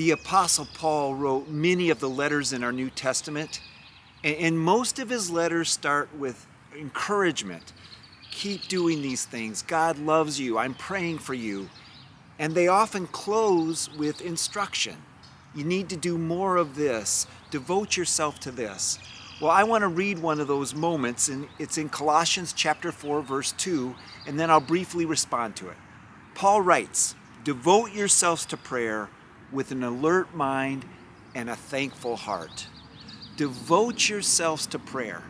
the Apostle Paul wrote many of the letters in our New Testament, and most of his letters start with encouragement. Keep doing these things. God loves you. I'm praying for you. And they often close with instruction. You need to do more of this. Devote yourself to this. Well, I want to read one of those moments, and it's in Colossians chapter 4, verse 2, and then I'll briefly respond to it. Paul writes, Devote yourselves to prayer with an alert mind and a thankful heart. Devote yourselves to prayer.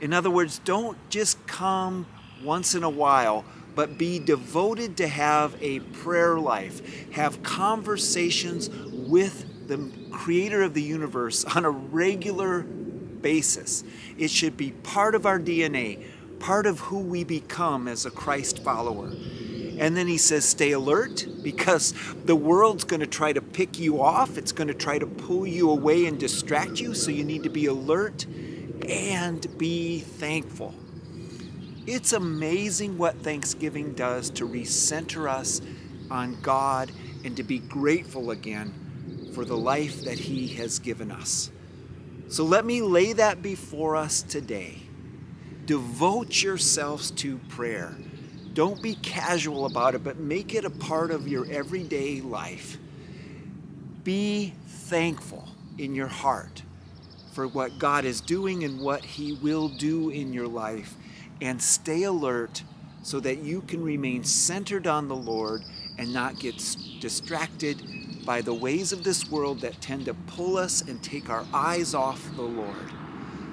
In other words, don't just come once in a while, but be devoted to have a prayer life. Have conversations with the creator of the universe on a regular basis. It should be part of our DNA, part of who we become as a Christ follower. And then he says, stay alert because the world's going to try to pick you off. It's going to try to pull you away and distract you. So you need to be alert and be thankful. It's amazing what Thanksgiving does to recenter us on God and to be grateful again for the life that He has given us. So let me lay that before us today. Devote yourselves to prayer. Don't be casual about it, but make it a part of your everyday life. Be thankful in your heart for what God is doing and what He will do in your life. And stay alert so that you can remain centered on the Lord and not get distracted by the ways of this world that tend to pull us and take our eyes off the Lord.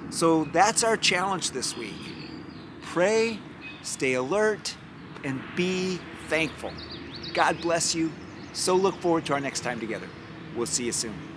So that's our challenge this week. Pray, stay alert, and be thankful. God bless you. So look forward to our next time together. We'll see you soon.